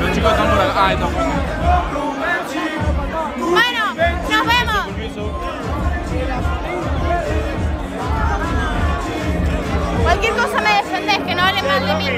Los chicos. Ah, Bueno, nos vemos. Cualquier cosa me defendés, que no hable mal de mí.